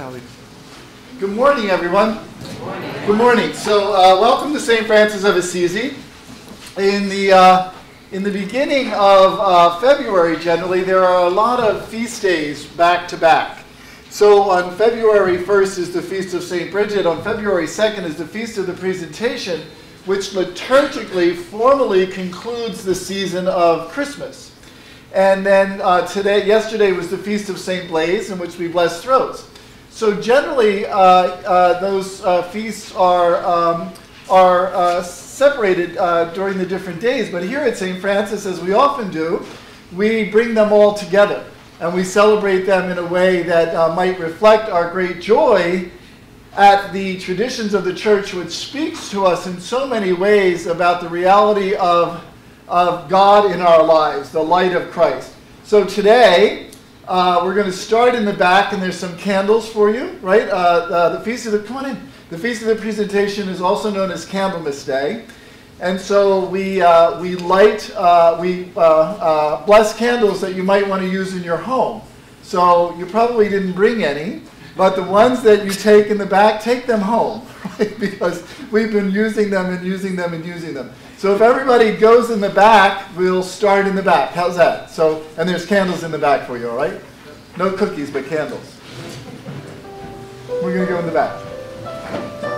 Good morning, everyone. Good morning. Good morning. So, uh, welcome to St. Francis of Assisi. In the uh, in the beginning of uh, February, generally, there are a lot of feast days back to back. So, on February 1st is the Feast of St. Bridget. On February 2nd is the Feast of the Presentation, which liturgically formally concludes the season of Christmas. And then uh, today, yesterday was the Feast of St. Blaise, in which we bless throats. So generally, uh, uh, those uh, feasts are, um, are uh, separated uh, during the different days. But here at St. Francis, as we often do, we bring them all together. And we celebrate them in a way that might reflect our great joy at the traditions of the church, which speaks to us in so many ways about the reality of of God in our lives, the light of Christ. So today, uh, we're going to start in the back, and there's some candles for you, right? Uh, uh, the feast of the come on in. The feast of the presentation is also known as Candlemas Day, and so we uh, we light uh, we uh, bless candles that you might want to use in your home. So you probably didn't bring any, but the ones that you take in the back, take them home, right? Because we've been using them and using them and using them. So if everybody goes in the back, we'll start in the back. How's that? So, and there's candles in the back for you, all right? No cookies, but candles. We're going to go in the back.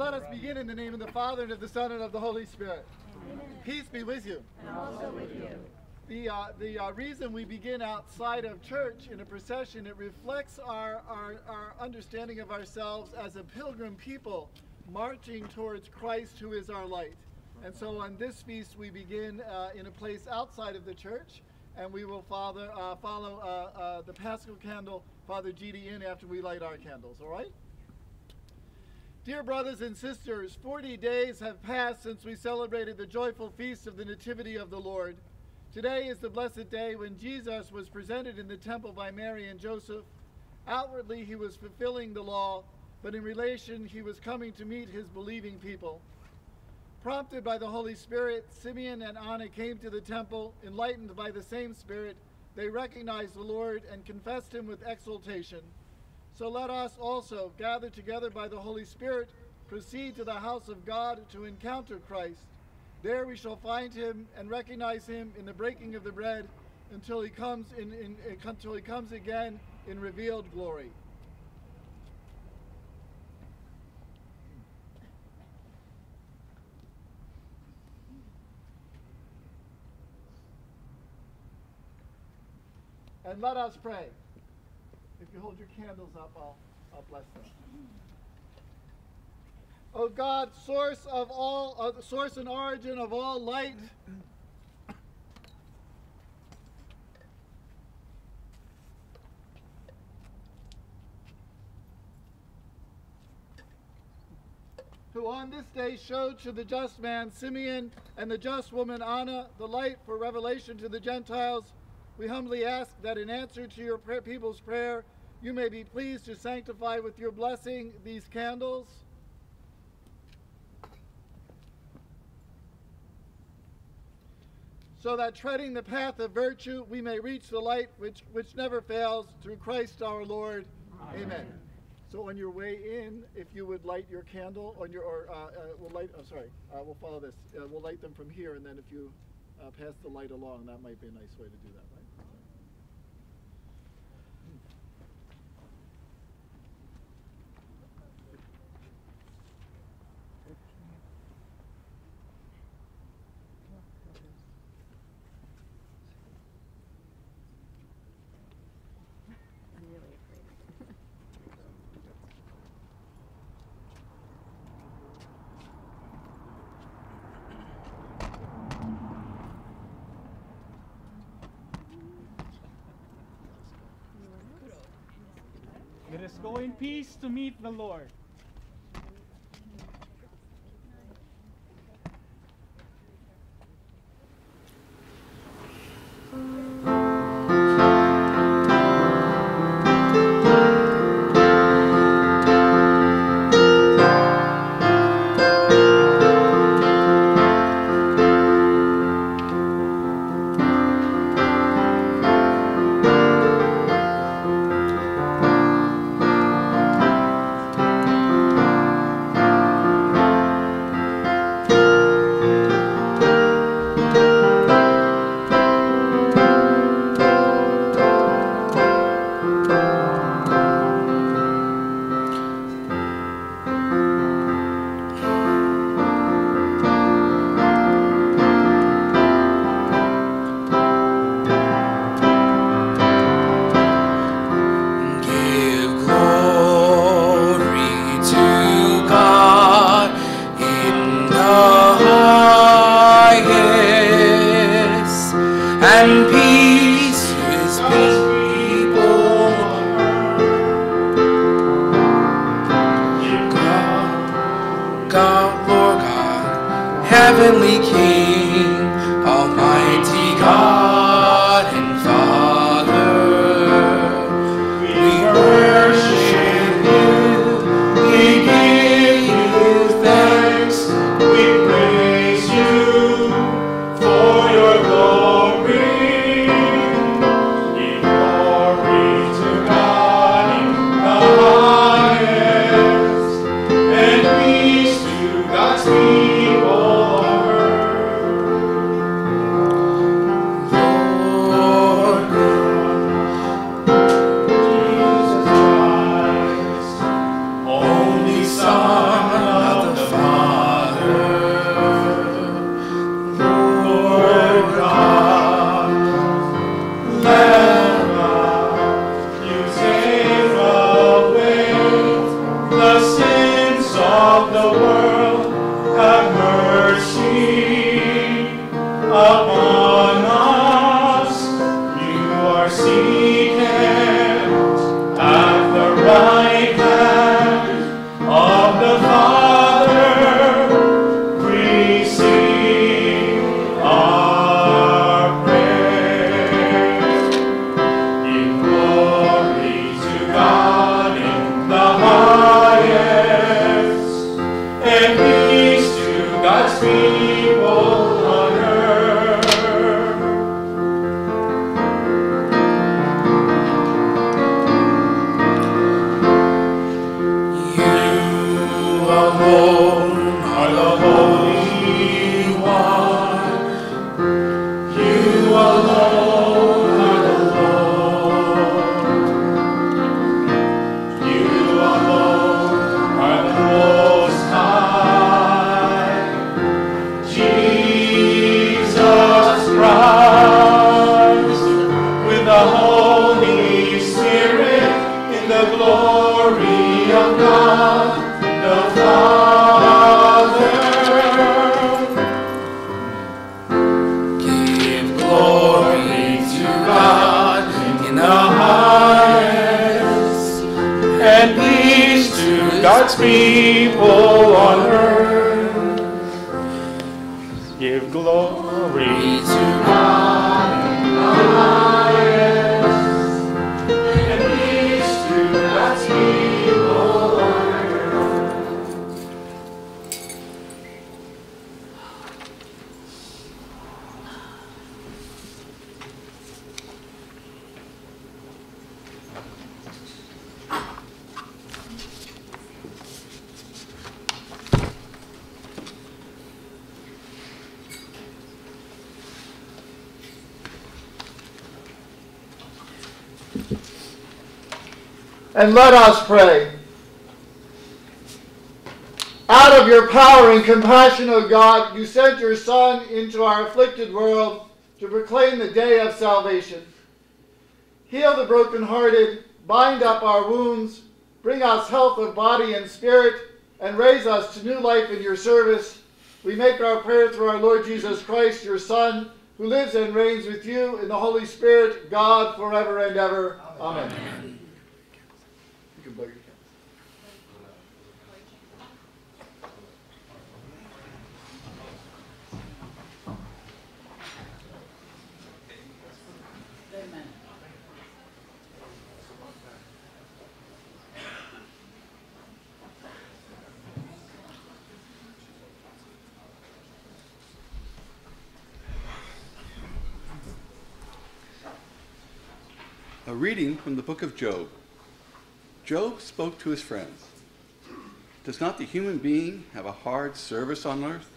Let us begin in the name of the Father, and of the Son, and of the Holy Spirit. Amen. Peace be with you. And also with you. the, uh, the uh, reason we begin outside of church in a procession, it reflects our, our, our understanding of ourselves as a pilgrim people marching towards Christ who is our light. And so on this feast, we begin uh, in a place outside of the church, and we will father, uh, follow uh, uh, the Paschal candle, Father GD in after we light our candles, all right? Dear brothers and sisters, 40 days have passed since we celebrated the joyful feast of the Nativity of the Lord. Today is the blessed day when Jesus was presented in the temple by Mary and Joseph. Outwardly, he was fulfilling the law, but in relation, he was coming to meet his believing people. Prompted by the Holy Spirit, Simeon and Anna came to the temple. Enlightened by the same Spirit, they recognized the Lord and confessed him with exultation. So let us also, gathered together by the Holy Spirit, proceed to the house of God to encounter Christ. There we shall find him and recognize him in the breaking of the bread until he comes in, in, until he comes again in revealed glory. And let us pray. If you hold your candles up, I'll, I'll bless them. O God, source of all, uh, source and origin of all light, who on this day showed to the just man Simeon and the just woman Anna the light for revelation to the Gentiles, we humbly ask that in answer to your prayer, people's prayer, you may be pleased to sanctify with your blessing these candles so that treading the path of virtue we may reach the light which, which never fails through Christ our Lord. Amen. Amen. So on your way in, if you would light your candle on your, or uh, uh, we'll light, oh sorry, uh, we'll follow this. Uh, we'll light them from here and then if you uh, pass the light along, that might be a nice way to do that, right? Go in peace to meet the Lord. Let us pray. Out of your power and compassion, O God, you sent your Son into our afflicted world to proclaim the day of salvation. Heal the brokenhearted, bind up our wounds, bring us health of body and spirit, and raise us to new life in your service. We make our prayer through our Lord Jesus Christ, your Son, who lives and reigns with you in the Holy Spirit, God, forever and ever. Amen. You can blow your candles. A reading from the book of Job. Job spoke to his friends. Does not the human being have a hard service on earth?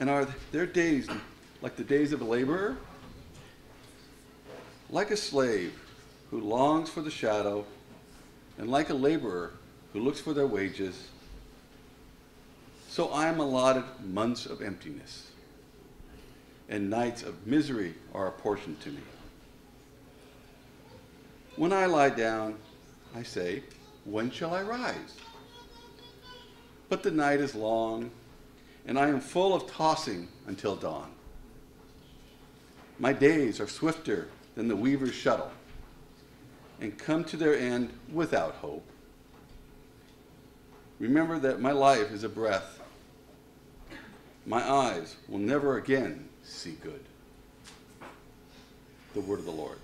And are their days like the days of a laborer? Like a slave who longs for the shadow, and like a laborer who looks for their wages, so I am allotted months of emptiness, and nights of misery are apportioned to me. When I lie down, I say, When shall I rise? But the night is long, and I am full of tossing until dawn. My days are swifter than the weaver's shuttle, and come to their end without hope. Remember that my life is a breath. My eyes will never again see good. The word of the Lord.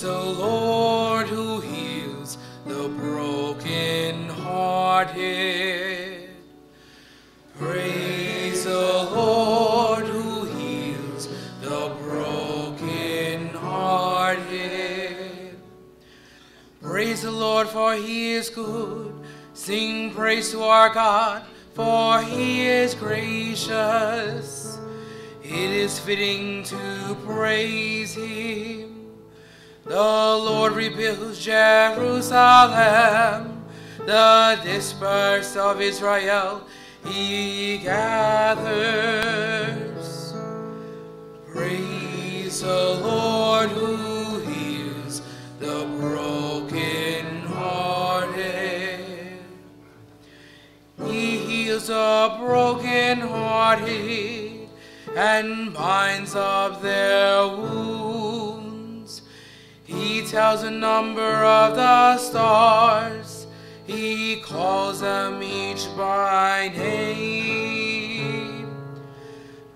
The Lord who heals the broken hearted. Praise the Lord who heals the broken hearted. Praise the Lord for he is good. Sing praise to our God for he is gracious. It is fitting to praise him. The Lord rebuilds Jerusalem, the dispersed of Israel he gathers. Praise the Lord who heals the broken hearted. He heals the broken hearted and binds up their wounds. He tells the number of the stars. He calls them each by name.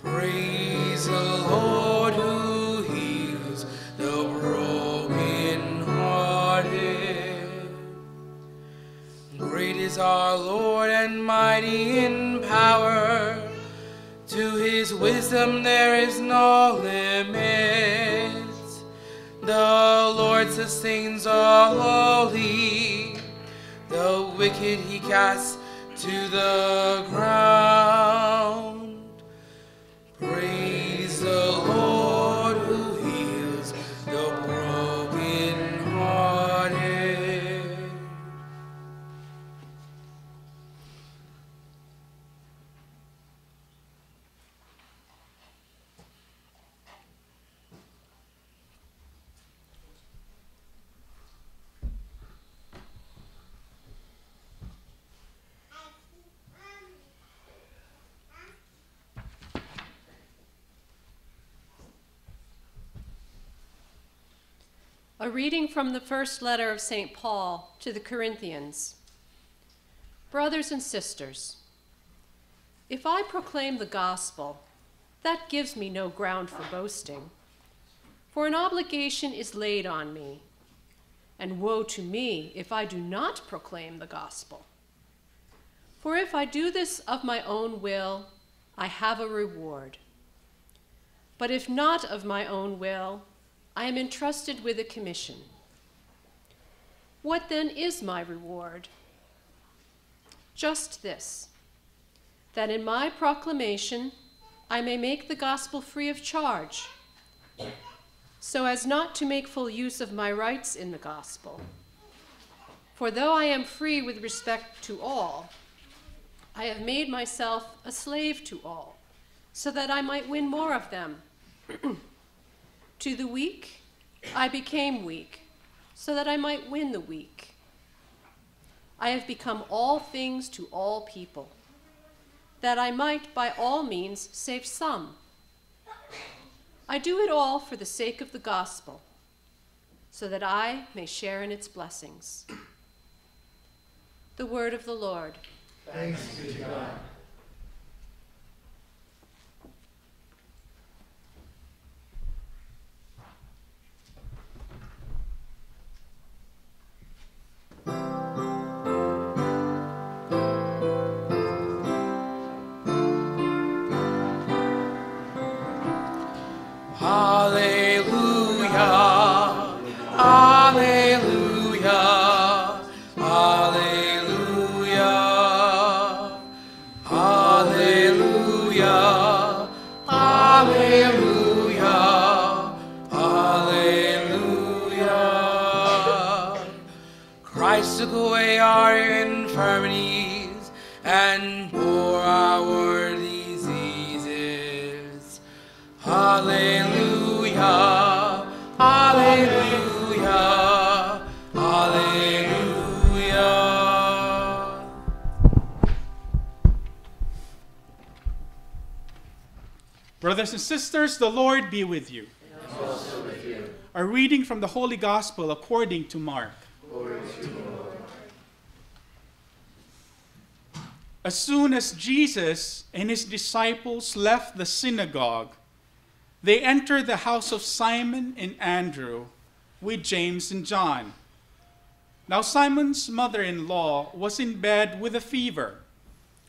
Praise the Lord who heals the broken hearted. Great is our Lord and mighty in power. To his wisdom there is no limit. The Lord sustains the holy. The wicked he casts to the ground. Praise A reading from the first letter of St. Paul to the Corinthians. Brothers and sisters, if I proclaim the gospel, that gives me no ground for boasting. For an obligation is laid on me, and woe to me if I do not proclaim the gospel. For if I do this of my own will, I have a reward. But if not of my own will, I am entrusted with a commission. What then is my reward? Just this that in my proclamation I may make the gospel free of charge, so as not to make full use of my rights in the gospel. For though I am free with respect to all, I have made myself a slave to all, so that I might win more of them. to the weak, I became weak, so that I might win the weak. I have become all things to all people, that I might by all means save some. I do it all for the sake of the gospel, so that I may share in its blessings. The word of the Lord. Thanks be to God. Brothers and sisters, the Lord be with you. With you. A reading from the Holy Gospel according to Mark. To as soon as Jesus and his disciples left the synagogue, they entered the house of Simon and Andrew with James and John. Now, Simon's mother in law was in bed with a fever,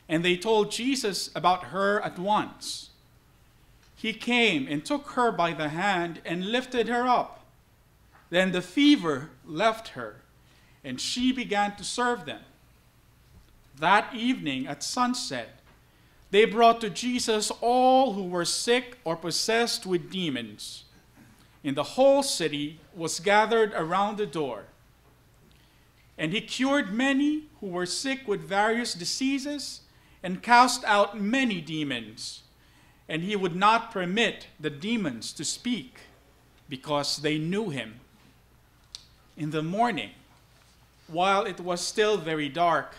and they told Jesus about her at once he came and took her by the hand and lifted her up. Then the fever left her, and she began to serve them. That evening at sunset, they brought to Jesus all who were sick or possessed with demons. And the whole city was gathered around the door. And he cured many who were sick with various diseases and cast out many demons and he would not permit the demons to speak because they knew him. In the morning, while it was still very dark,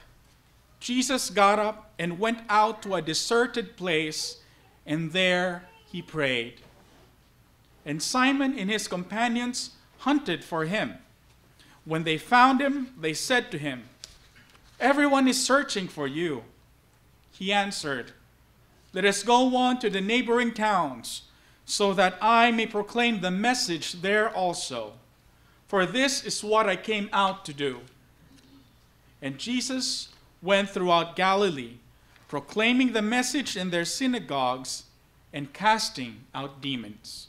Jesus got up and went out to a deserted place, and there he prayed. And Simon and his companions hunted for him. When they found him, they said to him, Everyone is searching for you. He answered, let us go on to the neighboring towns, so that I may proclaim the message there also. For this is what I came out to do. And Jesus went throughout Galilee, proclaiming the message in their synagogues and casting out demons.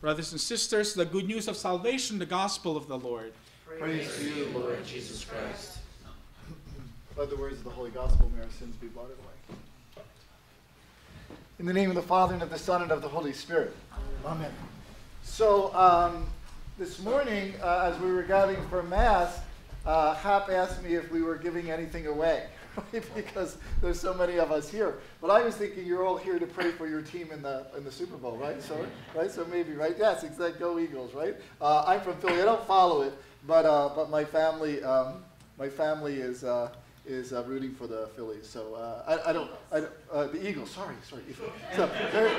Brothers and sisters, the good news of salvation, the gospel of the Lord. Praise to you, Lord Jesus Christ. By the words of the Holy Gospel, may our sins be blotted away. In the name of the Father, and of the Son, and of the Holy Spirit. Amen. So, um, this morning, uh, as we were gathering for Mass, uh, Hap asked me if we were giving anything away, because there's so many of us here. But I was thinking you're all here to pray for your team in the in the Super Bowl, right? So, right? So maybe, right? Yes, exactly. Go Eagles, right? Uh, I'm from Philly. I don't follow it, but uh, but my family um, my family is uh, is uh, rooting for the Phillies. So uh, I, I, don't, I don't uh, the Eagles. Sorry, sorry. So there,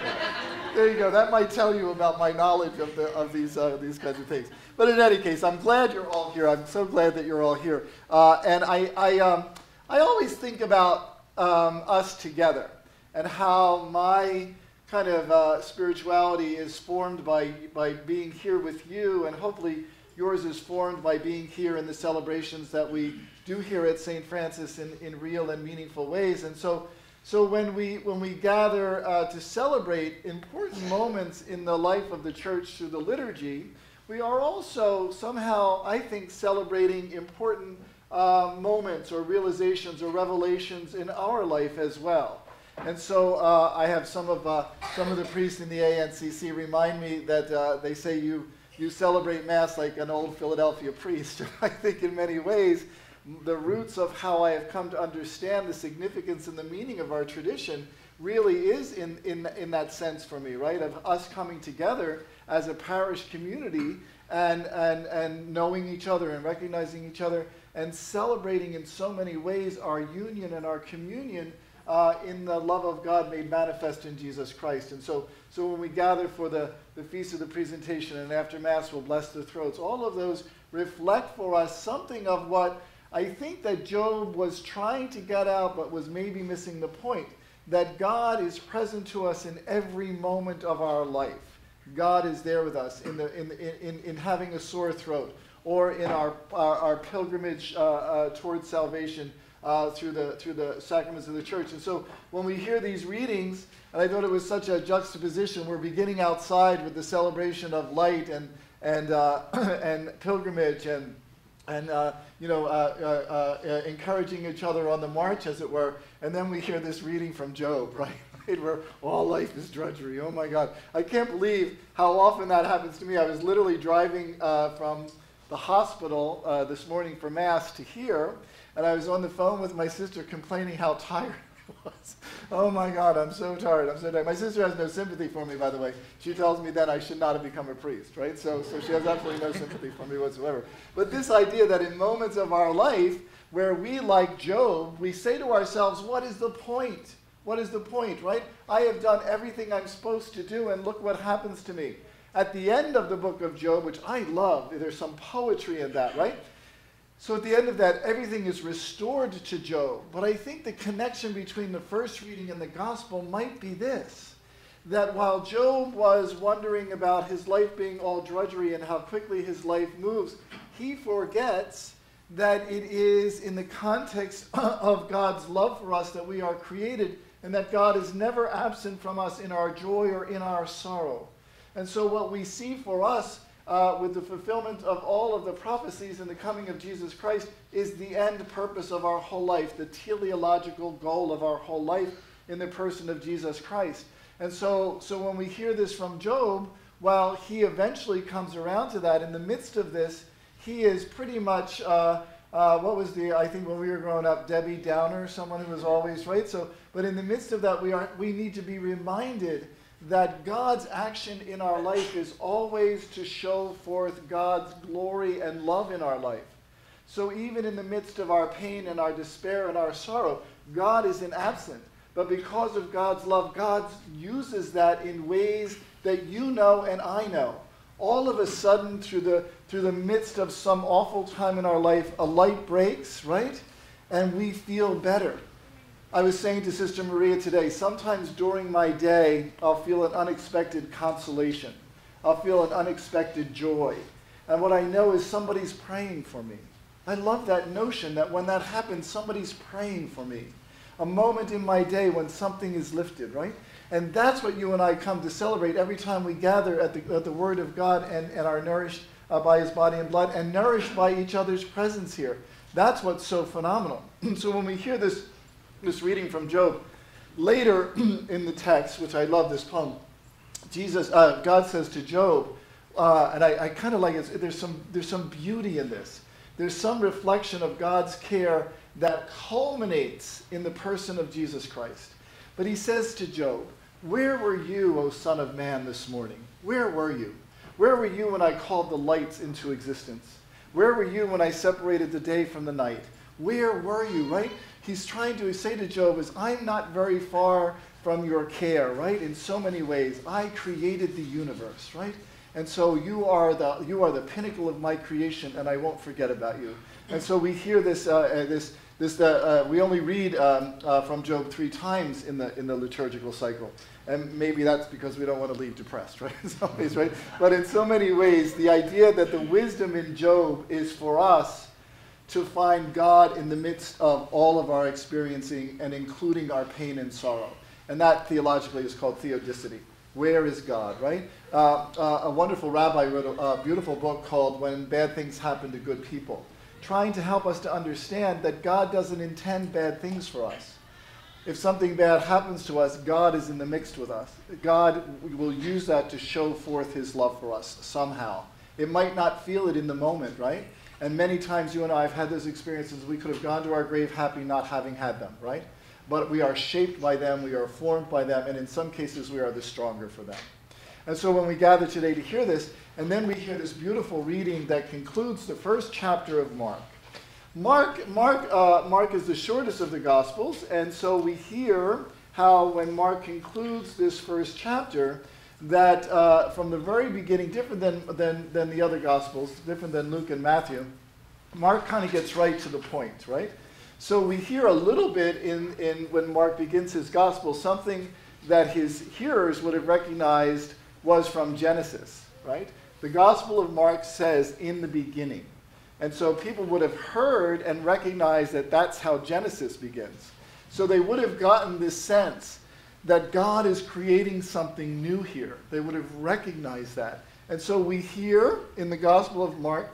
there, you go. That might tell you about my knowledge of, the, of these, uh, these kinds of things. But in any case, I'm glad you're all here. I'm so glad that you're all here. Uh, and I, I, um, I always think about um, us together and how my kind of uh, spirituality is formed by, by being here with you, and hopefully yours is formed by being here in the celebrations that we do here at St. Francis in, in real and meaningful ways. And so, so when, we, when we gather uh, to celebrate important moments in the life of the church through the liturgy, we are also somehow, I think, celebrating important uh, moments or realizations or revelations in our life as well. And so uh, I have some of, uh, some of the priests in the ANCC remind me that uh, they say you, you celebrate Mass like an old Philadelphia priest. I think in many ways, the roots of how I have come to understand the significance and the meaning of our tradition really is in, in, in that sense for me, right? Of us coming together as a parish community and, and, and knowing each other and recognizing each other and celebrating in so many ways our union and our communion uh, in the love of God made manifest in Jesus Christ. And so, so when we gather for the, the Feast of the Presentation and after Mass we'll bless the throats, all of those reflect for us something of what I think that Job was trying to get out but was maybe missing the point. That God is present to us in every moment of our life. God is there with us in, the, in, in, in having a sore throat or in our, our, our pilgrimage uh, uh, towards salvation uh, through, the, through the sacraments of the church. And so when we hear these readings, and I thought it was such a juxtaposition, we're beginning outside with the celebration of light and, and, uh, and pilgrimage and, and uh, you know, uh, uh, uh, encouraging each other on the march, as it were. And then we hear this reading from Job, right? where all life is drudgery. Oh my God. I can't believe how often that happens to me. I was literally driving from the hospital uh, this morning for Mass to here, and I was on the phone with my sister complaining how tired was. Oh my God, I'm so tired. I'm so tired. My sister has no sympathy for me, by the way. She tells me that I should not have become a priest, right? So, so she has absolutely no sympathy for me whatsoever. But this idea that in moments of our life where we, like Job, we say to ourselves, what is the point? What is the point, right? I have done everything I'm supposed to do, and look what happens to me at the end of the book of Job, which I love, there's some poetry in that, right? So at the end of that, everything is restored to Job. But I think the connection between the first reading and the gospel might be this that while Job was wondering about his life being all drudgery and how quickly his life moves, he forgets that it is in the context of God's love for us that we are created and that God is never absent from us in our joy or in our sorrow. And so, what we see for us uh, with the fulfillment of all of the prophecies and the coming of Jesus Christ is the end purpose of our whole life, the teleological goal of our whole life in the person of Jesus Christ. And so, so when we hear this from Job, while he eventually comes around to that, in the midst of this, he is pretty much, uh, uh, what was the, I think when we were growing up, Debbie Downer, someone who was always right. So, but in the midst of that, we, are, we need to be reminded that God's action in our life is always to show forth God's glory and love in our life. So even in the midst of our pain and our despair and our sorrow, God isn't absent. But because of God's love, God uses that in ways that you know and I know. All of a sudden, through the, through the midst of some awful time in our life, a light breaks, right? And we feel better. I was saying to Sister Maria today, sometimes during my day, I'll feel an unexpected consolation. I'll feel an unexpected joy. And what I know is somebody's praying for me. I love that notion that when that happens, somebody's praying for me. A moment in my day when something is lifted, right? And that's what you and I come to celebrate every time we gather at the, at the Word of God and, and are nourished uh, by His body and blood and nourished by each other's presence here. That's what's so phenomenal. so when we hear this this reading from Job. Later in the text, which I love this poem, Jesus, uh, God says to Job, uh, and I, I kind of like it, there's some, there's some beauty in this. There's some reflection of God's care that culminates in the person of Jesus Christ. But he says to Job, Where were you, O Son of Man, this morning? Where were you? Where were you when I called the lights into existence? Where were you when I separated the day from the night? Where were you, right? He's trying to say to Job is, I'm not very far from your care, right? In so many ways. I created the universe, right? And so you are the, you are the pinnacle of my creation, and I won't forget about you. And so we hear this, uh, uh, this, this uh, uh, we only read um, uh, from Job three times in the, in the liturgical cycle. And maybe that's because we don't want to leave depressed, right? In some ways, right? But in so many ways, the idea that the wisdom in Job is for us to find God in the midst of all of our experiencing and including our pain and sorrow. And that theologically is called theodicity. Where is God, right? Uh, uh, a wonderful rabbi wrote a, a beautiful book called When Bad Things Happen to Good People, trying to help us to understand that God doesn't intend bad things for us. If something bad happens to us, God is in the mix with us. God will use that to show forth his love for us somehow. It might not feel it in the moment, right? And many times you and I have had those experiences. We could have gone to our grave happy not having had them, right? But we are shaped by them, we are formed by them, and in some cases we are the stronger for them. And so when we gather today to hear this, and then we hear this beautiful reading that concludes the first chapter of Mark. Mark, Mark, uh, Mark is the shortest of the Gospels, and so we hear how when Mark concludes this first chapter, that uh, from the very beginning, different than, than, than the other Gospels, different than Luke and Matthew, Mark kind of gets right to the point, right? So we hear a little bit in, in when Mark begins his Gospel, something that his hearers would have recognized was from Genesis, right? The Gospel of Mark says, in the beginning. And so people would have heard and recognized that that's how Genesis begins. So they would have gotten this sense that God is creating something new here. They would have recognized that. And so we hear in the Gospel of Mark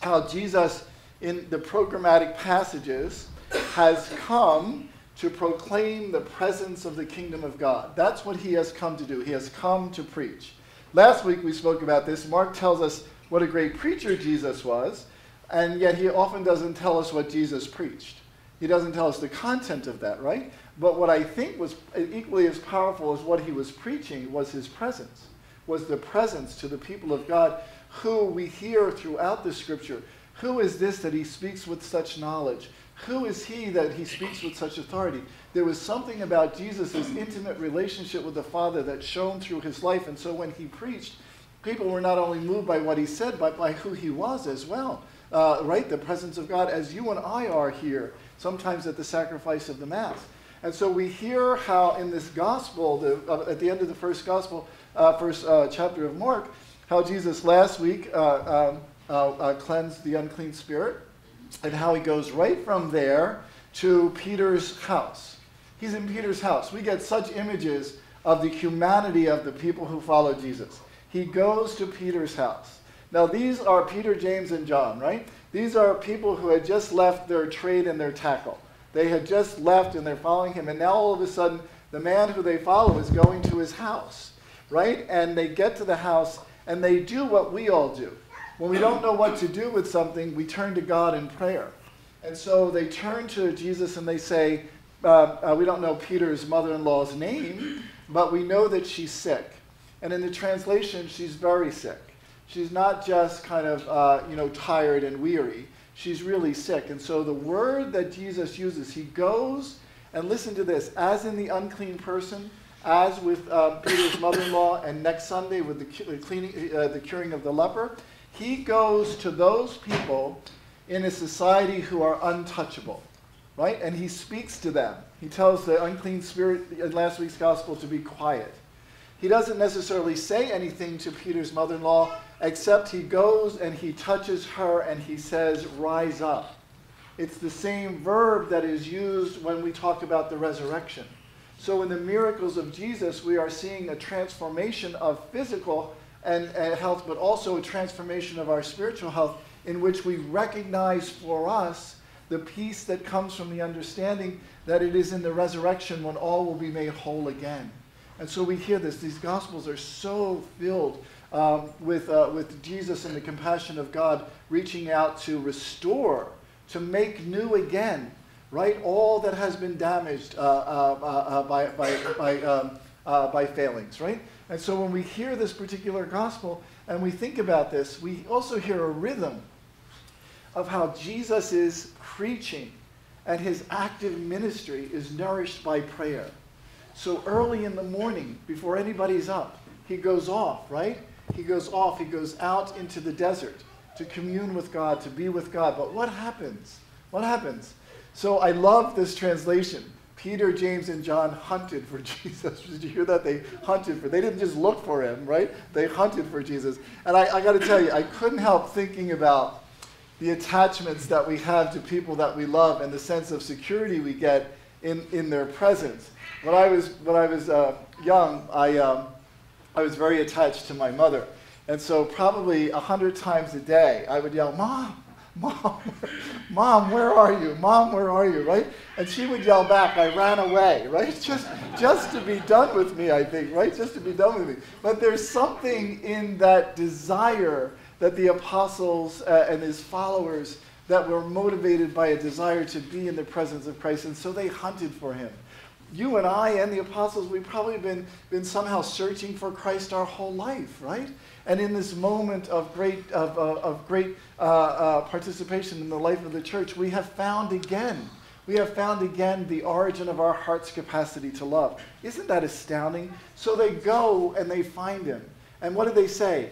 how Jesus, in the programmatic passages, has come to proclaim the presence of the kingdom of God. That's what he has come to do. He has come to preach. Last week we spoke about this. Mark tells us what a great preacher Jesus was, and yet he often doesn't tell us what Jesus preached. He doesn't tell us the content of that, right? But what I think was equally as powerful as what he was preaching was his presence, was the presence to the people of God who we hear throughout the scripture. Who is this that he speaks with such knowledge? Who is he that he speaks with such authority? There was something about Jesus' intimate relationship with the Father that shone through his life. And so when he preached, people were not only moved by what he said, but by who he was as well uh, right? The presence of God as you and I are here, sometimes at the sacrifice of the Mass. And so we hear how in this gospel, the, uh, at the end of the first gospel, uh, first uh, chapter of Mark, how Jesus last week uh, um, uh, cleansed the unclean spirit, and how he goes right from there to Peter's house. He's in Peter's house. We get such images of the humanity of the people who follow Jesus. He goes to Peter's house. Now, these are Peter, James, and John, right? These are people who had just left their trade and their tackle. They had just left and they're following him, and now all of a sudden, the man who they follow is going to his house, right? And they get to the house and they do what we all do. When we don't know what to do with something, we turn to God in prayer. And so they turn to Jesus and they say, uh, uh, We don't know Peter's mother in law's name, but we know that she's sick. And in the translation, she's very sick. She's not just kind of, uh, you know, tired and weary. She's really sick. And so the word that Jesus uses, he goes, and listen to this, as in the unclean person, as with uh, Peter's mother-in-law, and next Sunday with the, cleaning, uh, the curing of the leper, he goes to those people in a society who are untouchable, right? And he speaks to them. He tells the unclean spirit in last week's gospel to be quiet. He doesn't necessarily say anything to Peter's mother in law, except he goes and he touches her and he says, Rise up. It's the same verb that is used when we talk about the resurrection. So, in the miracles of Jesus, we are seeing a transformation of physical and, and health, but also a transformation of our spiritual health, in which we recognize for us the peace that comes from the understanding that it is in the resurrection when all will be made whole again. And so we hear this. These Gospels are so filled um, with, uh, with Jesus and the compassion of God reaching out to restore, to make new again, right? All that has been damaged uh, uh, uh, uh by, by, by, um, uh, by failings, right? And so when we hear this particular gospel and we think about this, we also hear a rhythm. of how Jesus is preaching and his active ministry is nourished by prayer. So early in the morning, before anybody's up, he goes off, right? He goes off, he goes out into the desert to commune with God, to be with God. But what happens? What happens? So I love this translation. Peter, James, and John hunted for Jesus. Did you hear that? They hunted for. They didn't just look for him, right? They hunted for Jesus. And I, I got to tell you, I couldn't help thinking about the attachments that we have to people that we love and the sense of security we get in, in their presence. When I was when I was uh, young, I um, I was very attached to my mother, and so probably a hundred times a day, I would yell, "Mom, Mom, Mom, where are you? Mom, where are you? Right? And she would yell back, I ran away, right? Just, just to be done with me, I think, right? Just to be done with me. But there's something in that desire that the apostles uh, and his followers that were motivated by a desire to be in the presence of Christ, and so they hunted for him. You and I and the apostles, we've probably been, been somehow searching for Christ our whole life, right? And in this moment of great, of, uh, of great uh, uh, participation in the life of the church, we have found again, we have found again the origin of our heart's capacity to love. Isn't that astounding? So they go and they find him. And what do they say?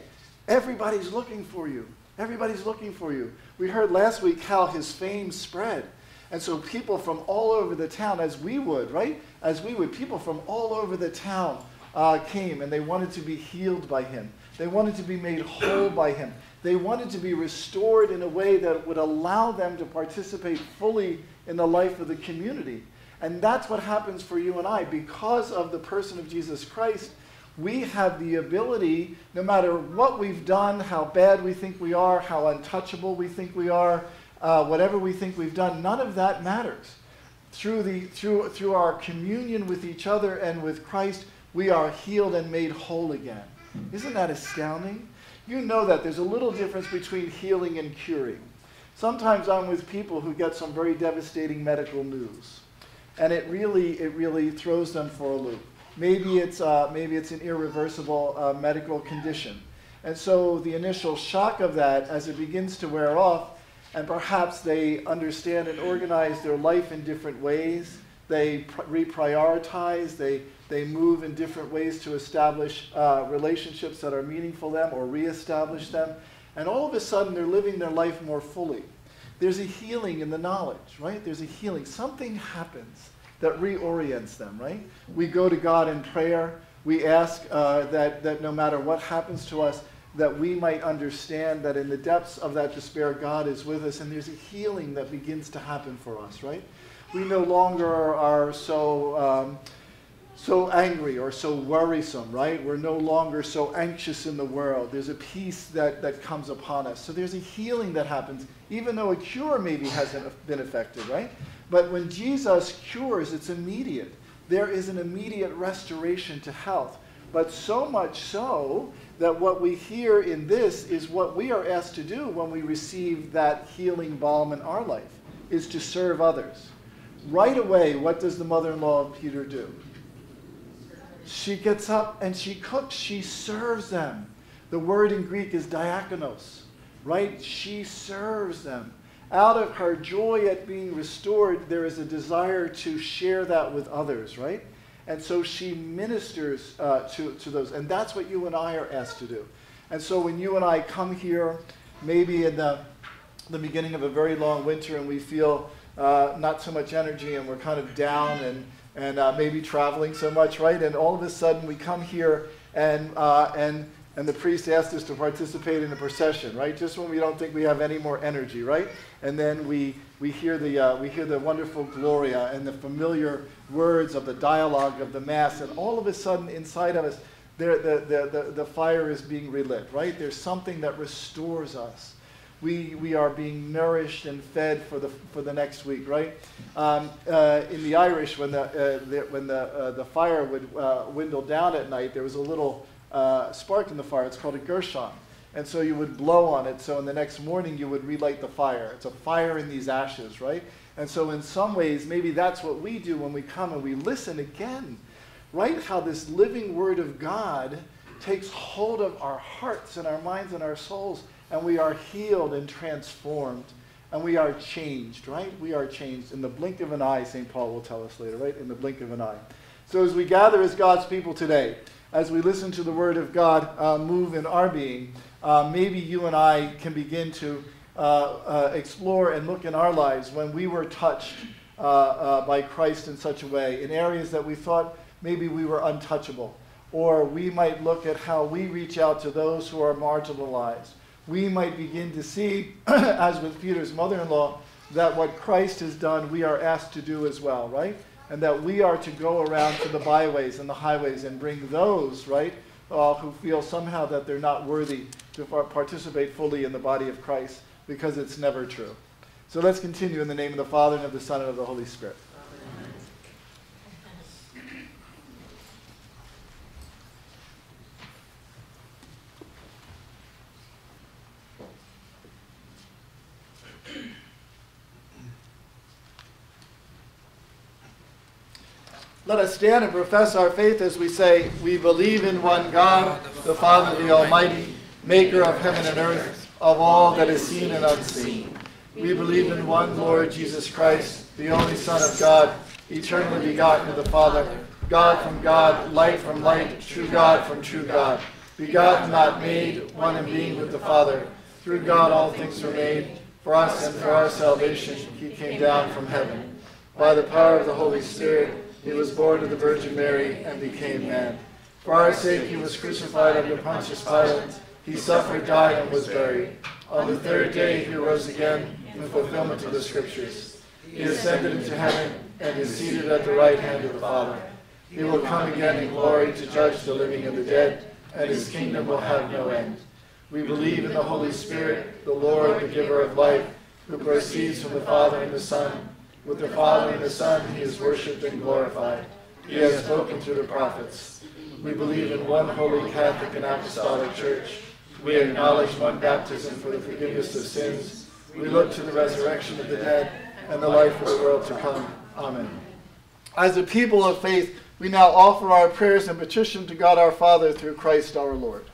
Everybody's looking for you. Everybody's looking for you. We heard last week how his fame spread. And so people from all over the town, as we would, right? As we would, people from all over the town uh, came and they wanted to be healed by him. They wanted to be made whole by him. They wanted to be restored in a way that would allow them to participate fully in the life of the community. And that's what happens for you and I. Because of the person of Jesus Christ, we have the ability, no matter what we've done, how bad we think we are, how untouchable we think we are, uh, whatever we think we've done, none of that matters. Through, the, through, through our communion with each other and with Christ, we are healed and made whole again. Isn't that astounding? You know that there's a little difference between healing and curing. Sometimes I'm with people who get some very devastating medical news, and it really, it really throws them for a loop. Maybe it's, uh, maybe it's an irreversible uh, medical condition. And so the initial shock of that, as it begins to wear off, and perhaps they understand and organize their life in different ways, they reprioritize, they they move in different ways to establish uh, relationships that are meaningful to them or reestablish them. And all of a sudden, they're living their life more fully. There's a healing in the knowledge, right? There's a healing. Something happens that reorients them, right? We go to God in prayer. We ask uh, that, that no matter what happens to us, that we might understand that in the depths of that despair, God is with us, and there's a healing that begins to happen for us, right? We no longer are so. Um, so angry or so worrisome, right? We're no longer so anxious in the world. There's a peace that, that comes upon us. So there's a healing that happens, even though a cure maybe hasn't been effected, right? But when Jesus cures, it's immediate. There is an immediate restoration to health. But so much so that what we hear in this is what we are asked to do when we receive that healing balm in our life, is to serve others. Right away, what does the mother-in-law of Peter do? She gets up and she cooks, she serves them. The word in Greek is diakonos, right? She serves them. Out of her joy at being restored, there is a desire to share that with others, right? And so she ministers uh, to, to those. And that's what you and I are asked to do. And so when you and I come here, maybe in the, the beginning of a very long winter, and we feel uh, not so much energy and we're kind of down and and uh, maybe traveling so much, right? And all of a sudden we come here and, uh, and, and the priest asked us to participate in the procession, right? Just when we don't think we have any more energy, right? And then we, we, hear, the, uh, we hear the wonderful Gloria and the familiar words of the dialogue of the Mass, and all of a sudden inside of us, there, the, the, the, the fire is being relit, right? There's something that restores us we, we are being nourished and fed for the, for the next week, right? Um, uh, in the Irish, when the, uh, the when the, uh, the fire would uh, dwindle down at night, there was a little uh, spark in the fire. It's called a gershon. And so you would blow on it. So in the next morning, you would relight the fire. It's a fire in these ashes, right? And so in some ways, maybe that's what we do when we come and we listen again, right? How this living word of God takes hold of our hearts and our minds and our souls and we are healed and transformed and we are changed, right? We are changed in the blink of an eye, St. Paul will tell us later, right? In the blink of an eye. So as we gather as God's people today, as we listen to the Word of God uh, move in our being, uh, maybe you and I can begin to uh, uh explore and look in our lives when we were touched uh, uh, by Christ in such a way, in areas that we thought maybe we were untouchable. Or we might look at how we reach out to those who are marginalized. We might begin to see, as with Peter's mother in law, that what Christ has done, we are asked to do as well, right? And that we are to go around to the byways and the highways and bring those, right, uh, who feel somehow that they're not worthy to participate fully in the body of Christ because it's never true. So let's continue in the name of the Father, and of the Son, and of the Holy Spirit. Let us stand and profess our faith as we say, We believe in one God, the Father, the Almighty, maker of heaven and earth, of all that is seen and unseen. We believe in one Lord Jesus Christ, the only Son of God, eternally begotten of the Father, God from God, light from light, true God from true God, begotten, not made, one in being with the Father. Through God all things were made. For us and for our salvation, he came down from heaven. By the power of the Holy Spirit, he was born of the Virgin Mary and became man. For our sake he was crucified under Pontius Pilate. He suffered, died, and was buried. On the third day he rose again in fulfillment of the Scriptures. He ascended into heaven and is seated at the right hand of the Father. He will come again in glory to judge the living and the dead, and his kingdom will have no end. We believe in the Holy Spirit, the Lord, the giver of life, who proceeds from the Father and the Son with the Father and the Son, he is worshipped and glorified. He has spoken through the prophets. We believe in one holy Catholic and Apostolic Church. We acknowledge one baptism for the forgiveness of sins. We look to the resurrection of the dead and the life of the world to come. Amen. As a people of faith, we now offer our prayers and petition to God our Father through Christ our Lord.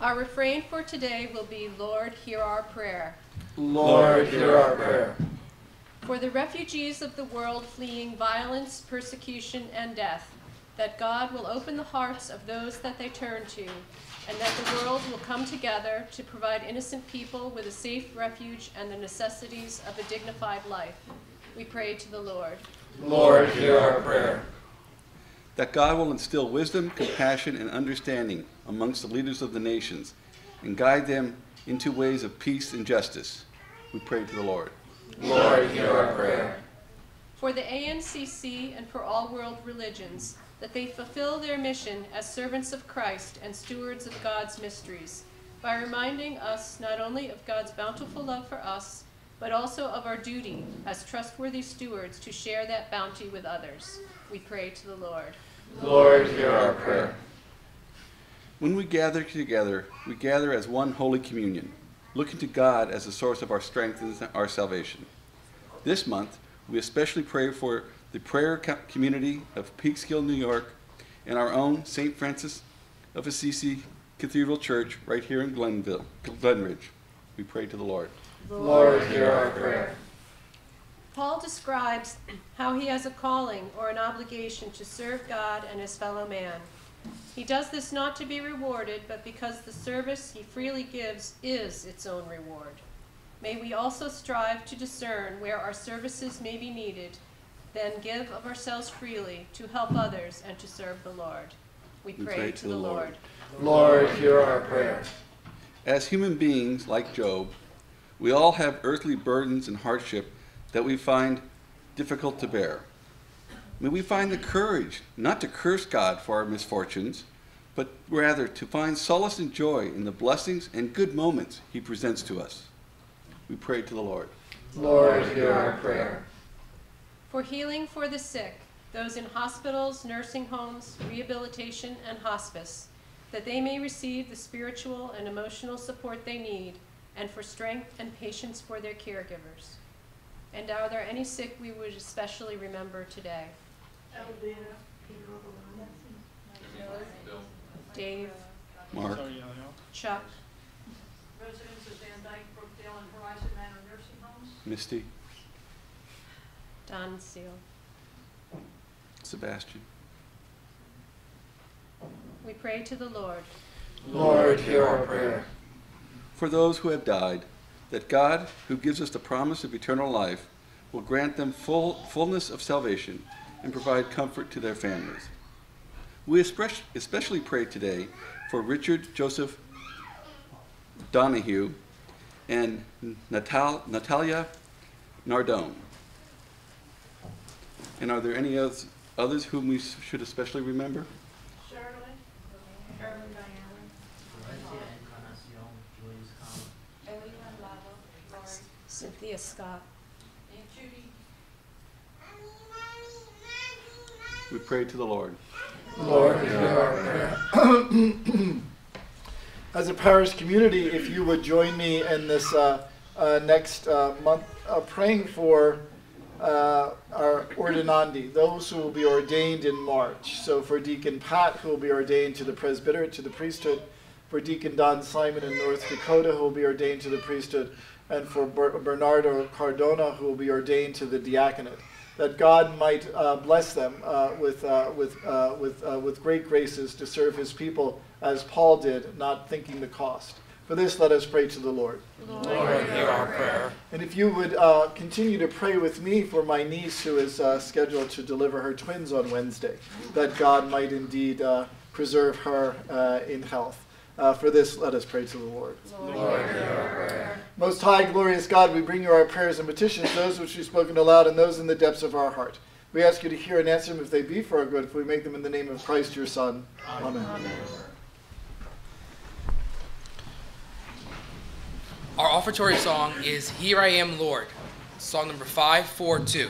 Our refrain for today will be Lord, hear our prayer. Lord, hear our prayer for the refugees of the world fleeing violence, persecution, and death, that God will open the hearts of those that they turn to, and that the world will come together to provide innocent people with a safe refuge and the necessities of a dignified life. We pray to the Lord. Lord, hear our prayer. That God will instill wisdom, compassion, and understanding amongst the leaders of the nations and guide them into ways of peace and justice. We pray to the Lord. Lord, hear our prayer. For the ANCC and for all world religions, that they fulfill their mission as servants of Christ and stewards of God's mysteries, by reminding us not only of God's bountiful love for us, but also of our duty as trustworthy stewards to share that bounty with others. We pray to the Lord. Lord, hear our prayer. When we gather together, we gather as one holy communion looking to God as the source of our strength and our salvation. This month, we especially pray for the prayer community of Peekskill, New York, and our own St. Francis of Assisi Cathedral Church right here in Glenville, Glenridge. We pray to the Lord. Lord, hear our prayer. Paul describes how he has a calling or an obligation to serve God and his fellow man. He does this not to be rewarded, but because the service he freely gives is its own reward. May we also strive to discern where our services may be needed, then give of ourselves freely to help others and to serve the Lord. We pray, we pray to, to, the Lord. Lord. Lord, hear our prayer. As human beings, like Job, we all have earthly burdens and hardship that we find difficult to bear. May we find the courage not to curse God for our misfortunes, but rather to find solace and joy in the blessings and good moments He presents to us. We pray to the Lord. Lord, hear our prayer. For healing for the sick, those in hospitals, nursing homes, rehabilitation, and hospice, that they may receive the spiritual and emotional support they need, and for strength and patience for their caregivers. And are there any sick we would especially remember today? Dave, Mark, Chuck, residents of Van Dyke, Brookdale, and Horizon Manor nursing homes. Misty, Don Seal. Sebastian. We pray to the Lord. Lord, hear our prayer. For those who have died, that God, who gives us the promise of eternal life, will grant them full fullness of salvation and provide comfort to their families. We especially especially pray today for Richard Joseph Donahue and Natal, Natalia Nardone. And are there any others, others whom we should especially remember? Shirley, Carolyn Diane, Cynthia Scott. We pray to the Lord. Lord, hear our prayer. As a parish community, if you would join me in this uh, uh, next uh, month uh, praying for uh, our ordinandi, those who will be ordained in March. So for Deacon Pat, who will be ordained to the presbyterate, to the priesthood, for Deacon Don Simon in North Dakota, who will be ordained to the priesthood, and for Ber- Bernardo Cardona, who will be ordained to the diaconate. That God might uh, bless them uh, with, uh, with, uh, with, uh, with great graces to serve his people as Paul did, not thinking the cost. For this, let us pray to the Lord. Lord, hear our prayer. And if you would uh, continue to pray with me for my niece who is uh, scheduled to deliver her twins on Wednesday, that God might indeed uh, preserve her uh, in health. Uh, for this, let us pray to the Lord. Most high, glorious God, we bring you our prayers and petitions, those which we've spoken aloud and those in the depths of our heart. We ask you to hear and answer them if they be for our good, if we make them in the name of Christ your Son. Amen. Our offertory song is Here I Am, Lord, song number 542.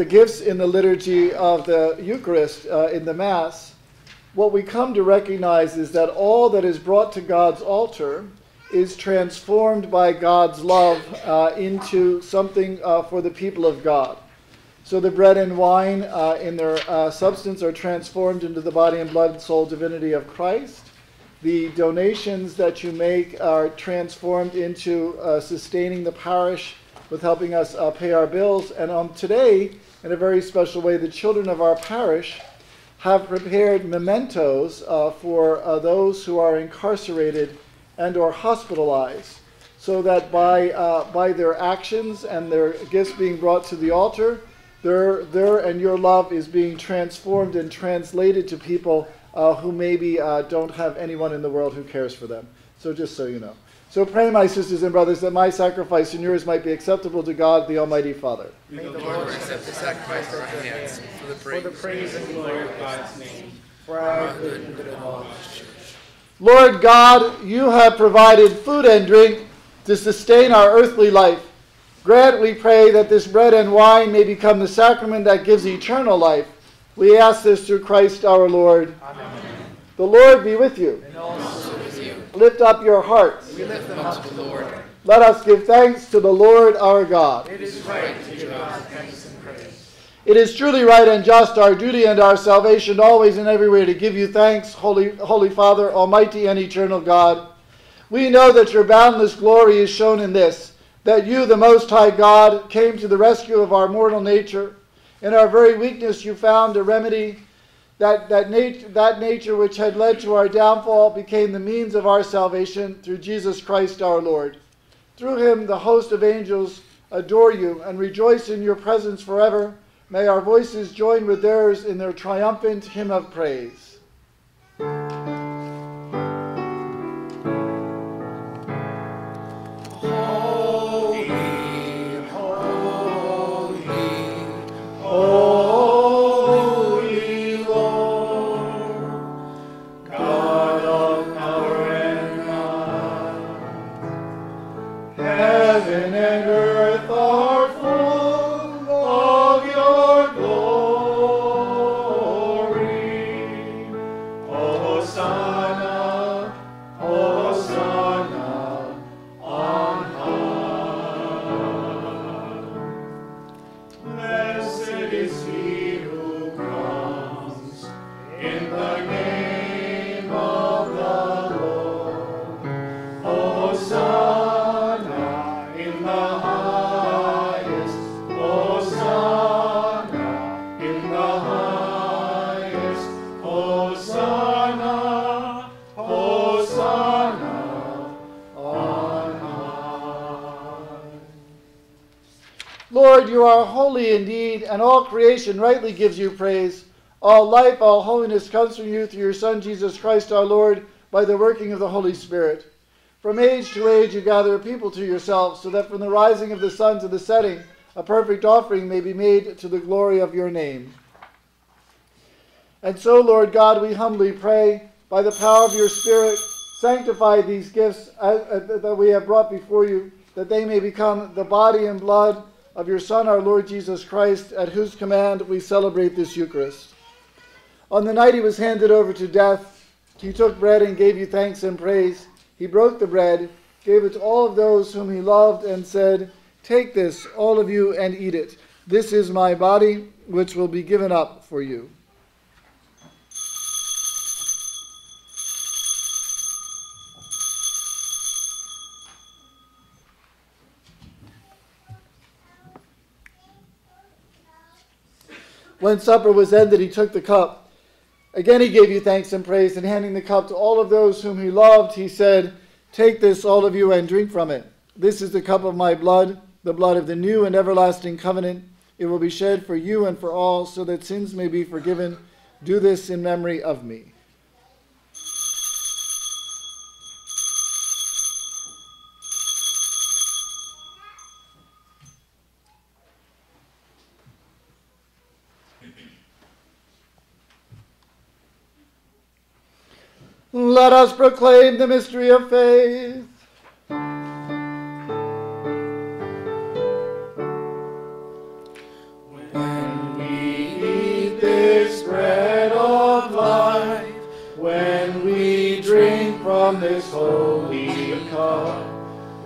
The gifts in the liturgy of the Eucharist uh, in the Mass, what we come to recognize is that all that is brought to God's altar is transformed by God's love uh, into something uh, for the people of God. So the bread and wine uh, in their uh, substance are transformed into the body and blood and soul divinity of Christ. The donations that you make are transformed into uh, sustaining the parish with helping us uh, pay our bills. And um, today, in a very special way, the children of our parish have prepared mementos uh, for uh, those who are incarcerated and or hospitalized so that by, uh, by their actions and their gifts being brought to the altar, their, their and your love is being transformed and translated to people uh, who maybe uh, don't have anyone in the world who cares for them. So just so you know. So pray, my sisters and brothers, that my sacrifice and yours might be acceptable to God, the Almighty Father. May the Lord accept the sacrifice of our hands for the praise, For the praise and glory of God's name. for our good and good of all His church. Lord God, you have provided food and drink to sustain our earthly life. Grant, we pray, that this bread and wine may become the sacrament that gives eternal life. We ask this through Christ our Lord. Amen. The Lord be with you. And also with you. Lift up your hearts. We lift them up to the Lord. Let us give thanks to the Lord our God. It is right to give God thanks and praise. It is truly right and just, our duty and our salvation, always and everywhere, to give you thanks, Holy, Holy Father, Almighty and eternal God. We know that your boundless glory is shown in this, that you, the Most High God, came to the rescue of our mortal nature. In our very weakness, you found a remedy. That, that, nat- that nature which had led to our downfall became the means of our salvation through Jesus Christ our Lord. Through him, the host of angels adore you and rejoice in your presence forever. May our voices join with theirs in their triumphant hymn of praise. Indeed, and all creation rightly gives you praise. All life, all holiness comes from you through your Son, Jesus Christ our Lord, by the working of the Holy Spirit. From age to age you gather a people to yourselves, so that from the rising of the sun to the setting, a perfect offering may be made to the glory of your name. And so, Lord God, we humbly pray, by the power of your Spirit, sanctify these gifts uh, uh, that we have brought before you, that they may become the body and blood of your Son, our Lord Jesus Christ, at whose command we celebrate this Eucharist. On the night he was handed over to death, he took bread and gave you thanks and praise. He broke the bread, gave it to all of those whom he loved, and said, Take this, all of you, and eat it. This is my body, which will be given up for you. When supper was ended, he took the cup. Again, he gave you thanks and praise, and handing the cup to all of those whom he loved, he said, Take this, all of you, and drink from it. This is the cup of my blood, the blood of the new and everlasting covenant. It will be shed for you and for all, so that sins may be forgiven. Do this in memory of me. Let us proclaim the mystery of faith. When we eat this bread of life, when we drink from this holy cup,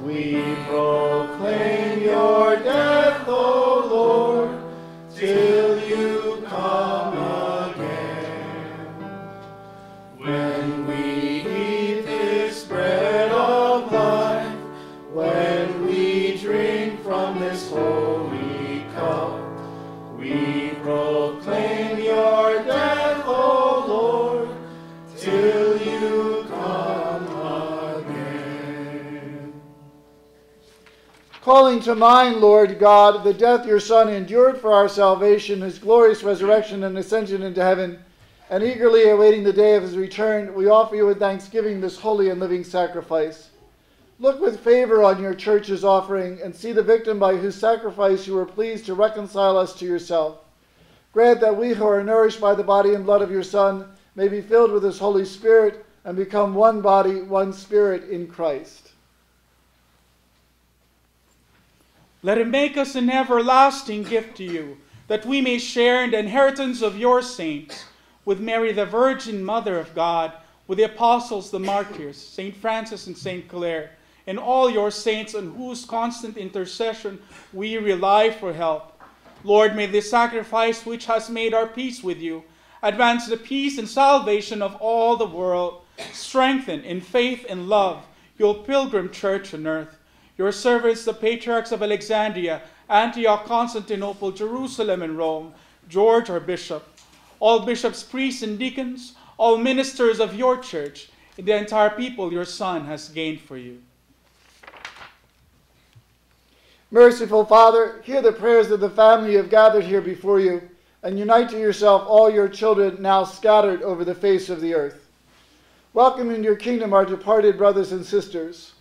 we proclaim your death, O Lord, till Calling to mind, Lord God, the death your Son endured for our salvation, his glorious resurrection and ascension into heaven, and eagerly awaiting the day of his return, we offer you with thanksgiving this holy and living sacrifice. Look with favor on your church's offering and see the victim by whose sacrifice you were pleased to reconcile us to yourself. Grant that we who are nourished by the body and blood of your Son may be filled with his Holy Spirit and become one body, one spirit in Christ. Let it make us an everlasting gift to you, that we may share in the inheritance of your saints, with Mary, the Virgin Mother of God, with the apostles, the martyrs, St. Francis and St. Clare, and all your saints on whose constant intercession we rely for help. Lord, may this sacrifice which has made our peace with you advance the peace and salvation of all the world, strengthen in faith and love your pilgrim church on earth your servants, the patriarchs of Alexandria, Antioch, Constantinople, Jerusalem, and Rome, George, our bishop, all bishops, priests, and deacons, all ministers of your church, and the entire people your Son has gained for you. Merciful Father, hear the prayers of the family you have gathered here before you, and unite to yourself all your children now scattered over the face of the earth. Welcome into your kingdom our departed brothers and sisters.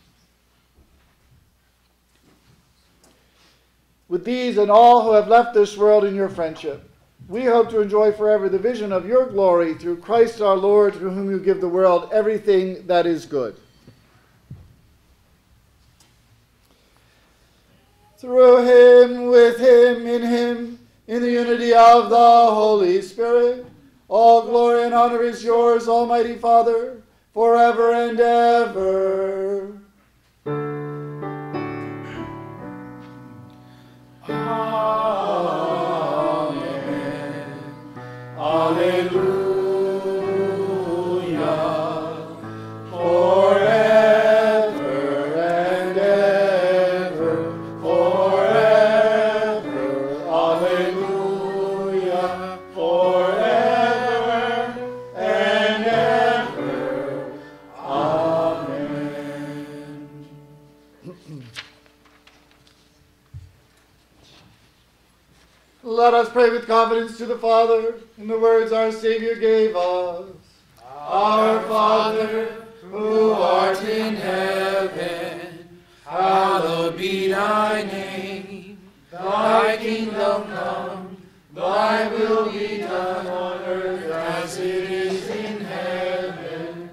With these and all who have left this world in your friendship, we hope to enjoy forever the vision of your glory through Christ our Lord, through whom you give the world everything that is good. Through him, with him, in him, in the unity of the Holy Spirit, all glory and honor is yours, Almighty Father, forever and ever. Amen. Alleluia. Pray with confidence to the Father in the words our Savior gave us. Our Father, who art in heaven, hallowed be thy name. Thy kingdom come, thy will be done on earth as it is in heaven.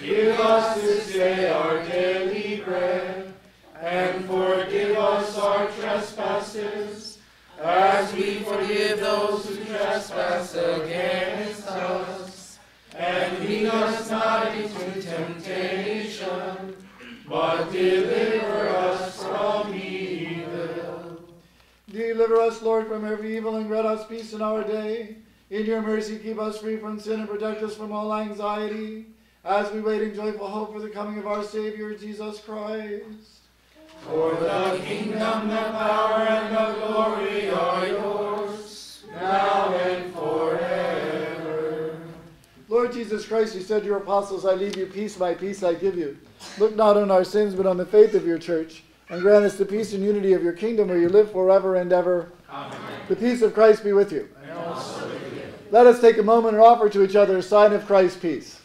Give us this day our daily bread, and forgive us our trespasses, as we forgive those who trespass against us. And lead us not into temptation, but deliver us from evil. Deliver us, Lord, from every evil and grant us peace in our day. In your mercy, keep us free from sin and protect us from all anxiety, as we wait in joyful hope for the coming of our Savior, Jesus Christ. For the kingdom, the power, and the glory are yours, now and forever. Lord Jesus Christ, you said to your apostles, I leave you peace, my peace I give you. Look not on our sins, but on the faith of your church, and grant us the peace and unity of your kingdom where you live forever and ever. Amen. The peace of Christ be with you. With you. Let us take a moment and offer to each other a sign of Christ's peace.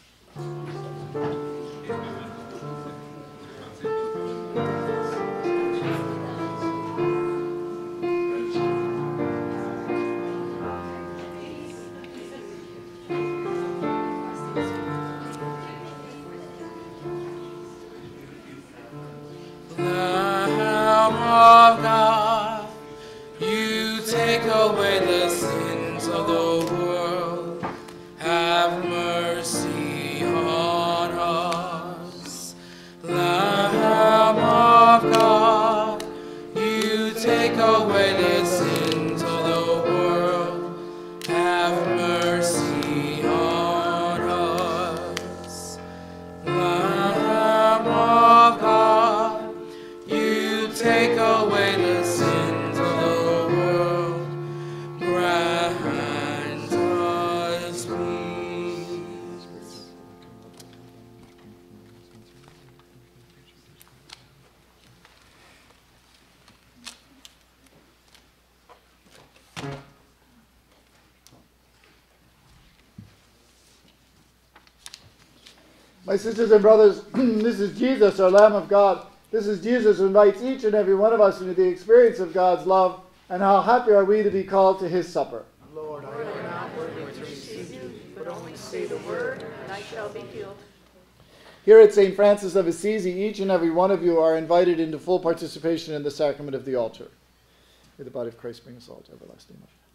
Sisters and brothers, this is Jesus, our Lamb of God. This is Jesus who invites each and every one of us into the experience of God's love, and how happy are we to be called to his supper. Lord, I am not worthy to receive you, but only say the word, and I shall be healed. Here at St. Francis of Assisi, each and every one of you are invited into full participation in the sacrament of the altar. May the body of Christ bring us all to everlasting life.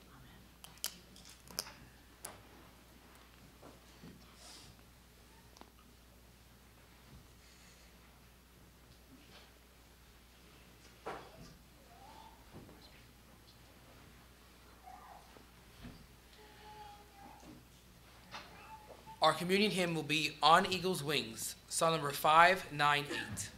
Our communion hymn will be On Eagle's Wings, song number 598.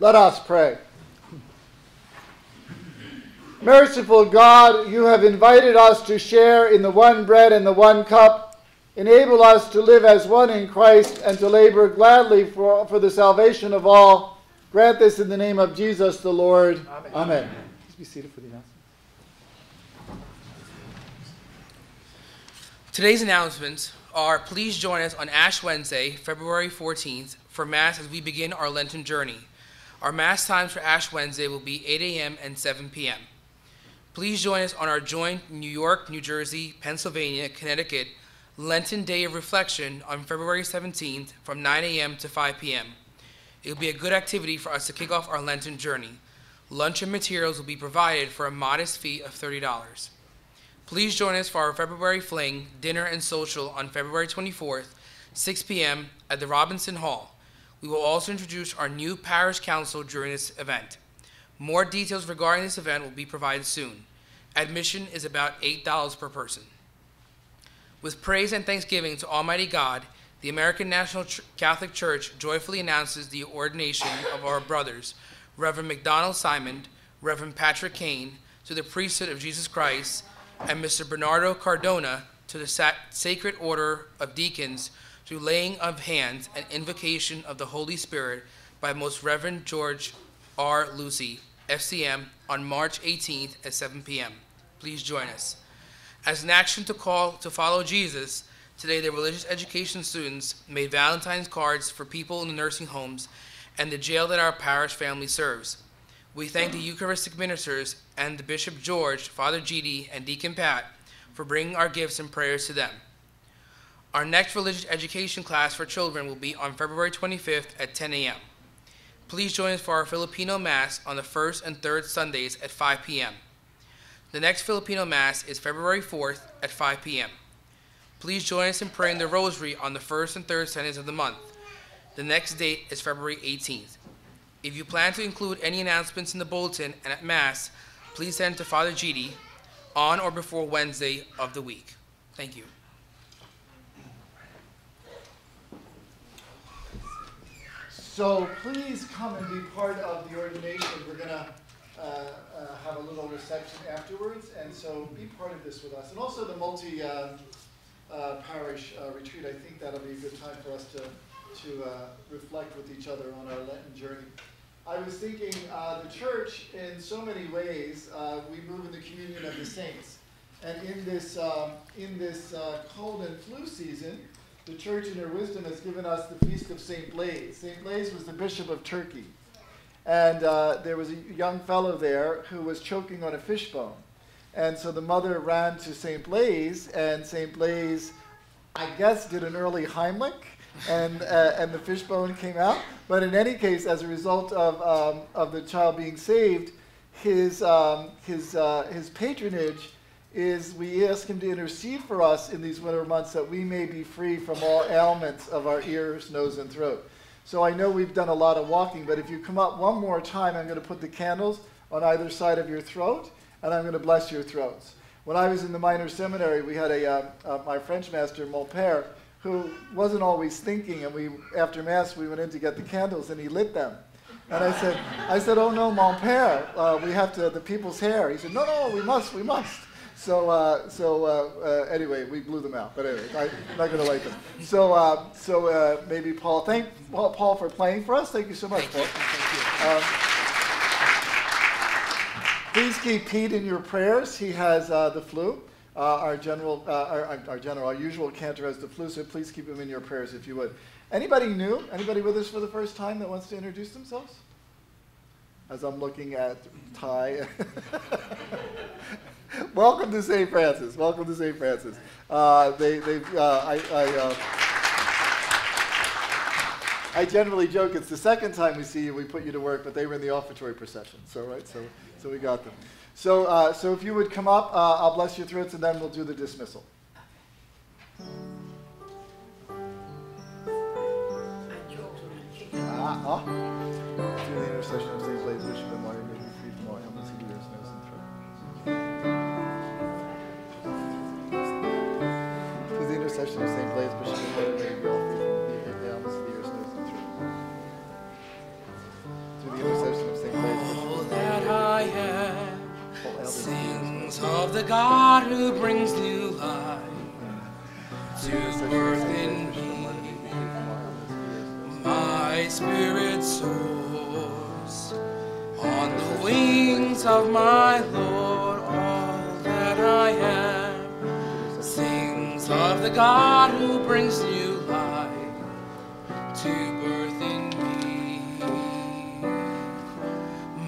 Let us pray. Merciful God, you have invited us to share in the one bread and the one cup. Enable us to live as one in Christ and to labor gladly for, for the salvation of all. Grant this in the name of Jesus the Lord. Amen. Amen. Please be seated for the announcement. Today's announcements are please join us on Ash Wednesday, February 14th, for Mass as we begin our Lenten journey. Our Mass times for Ash Wednesday will be 8 a.m. and 7 p.m. Please join us on our joint New York, New Jersey, Pennsylvania, Connecticut Lenten Day of Reflection on February 17th from 9 a.m. to 5 p.m. It will be a good activity for us to kick off our Lenten journey. Lunch and materials will be provided for a modest fee of $30. Please join us for our February Fling dinner and social on February 24th, 6 p.m. at the Robinson Hall. We will also introduce our new parish council during this event. More details regarding this event will be provided soon. Admission is about $8 per person. With praise and thanksgiving to Almighty God, the American National Ch- Catholic Church joyfully announces the ordination of our brothers, Reverend McDonald Simon, Reverend Patrick Kane, to the priesthood of Jesus Christ, and Mr. Bernardo Cardona to the Sa- Sacred Order of Deacons through laying of hands and invocation of the Holy Spirit by Most Reverend George R. Lucy, FCM, on March 18th at 7 p.m. Please join us. As an action to call to follow Jesus, today the religious education students made Valentine's cards for people in the nursing homes and the jail that our parish family serves. We thank the Eucharistic ministers and the Bishop George, Father G.D., and Deacon Pat for bringing our gifts and prayers to them. Our next religious education class for children will be on February 25th at 10 a.m. Please join us for our Filipino Mass on the first and third Sundays at 5 p.m. The next Filipino Mass is February 4th at 5 p.m. Please join us in praying the Rosary on the first and third Sundays of the month. The next date is February 18th. If you plan to include any announcements in the bulletin and at Mass, please send to Father Gidi on or before Wednesday of the week. Thank you. So please come and be part of the ordination. We're going to uh, uh, have a little reception afterwards, and so be part of this with us. And also the multi uh, uh, parish uh, retreat. I think that'll be a good time for us to to uh, reflect with each other on our Lenten journey. I was thinking the church, in so many ways, we move in the communion of the saints, and in this um, in this cold and flu season, the church, in her wisdom, has given us the feast of Saint Blaise. Saint Blaise was the bishop of Turkey, and uh, there was a young fellow there who was choking on a fishbone, and so the mother ran to Saint Blaise, and Saint Blaise, I guess, did an early Heimlich and uh, and the fishbone came out. But in any case, as a result of um, of the child being saved, his um, his uh, his patronage is we ask him to intercede for us in these winter months that we may be free from all ailments of our ears, nose, and throat. So I know we've done a lot of walking, but if you come up one more time, I'm going to put the candles on either side of your throat, and I'm going to bless your throats. When I was in the minor seminary, we had a uh, uh, my French master, Molpere, who wasn't always thinking, and we after mass we went in to get the candles, and he lit them. And I said, I said, oh no, mon père, uh, we have to the people's hair. He said, no, no, we must, we must. So, uh, so uh, uh, anyway, we blew them out. But anyway, I, am not going to light them. So, uh, so uh, maybe Paul, thank Paul, for playing for us. Thank you so much, Paul. Um, please keep Pete in your prayers. He has uh, the flu. Our general, our, our general, our usual cantor has the flu, so please keep him in your prayers if you would. Anybody new? Anybody with us for the first time that wants to introduce themselves? As I'm looking at Ty. Welcome to St. Francis. Welcome to St. Francis. Uh, they, they, uh, I, I, uh, I generally joke it's the second time we see you, we put you to work, but they were in the offertory procession. So, right, so, so we got them. So, uh, so if you would come up, uh, I'll bless your throats, and then we'll do the dismissal. Ah, ah. Through the intercession session in the same place, but she didn't it through the intercession of St. Francis. All that I am sings of the God who brings new life to birth in me. My spirit soars on the wings of my Lord. The God who brings new life to birth in me.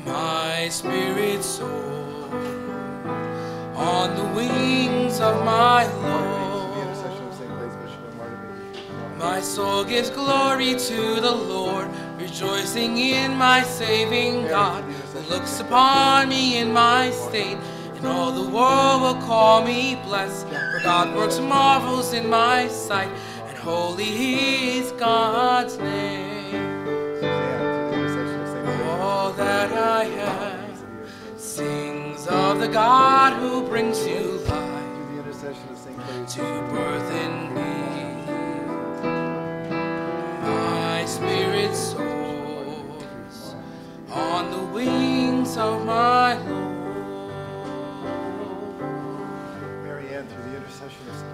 My spirit soars on the wings of my Lord. My soul gives glory to the Lord, rejoicing in my saving God, who looks upon me in my state, and all the world will call me blessed. For God works marvels in my sight, and holy is God's name. All that I have sings of the God who brings you life to birth in me. My spirit soars on the wings of my Lord.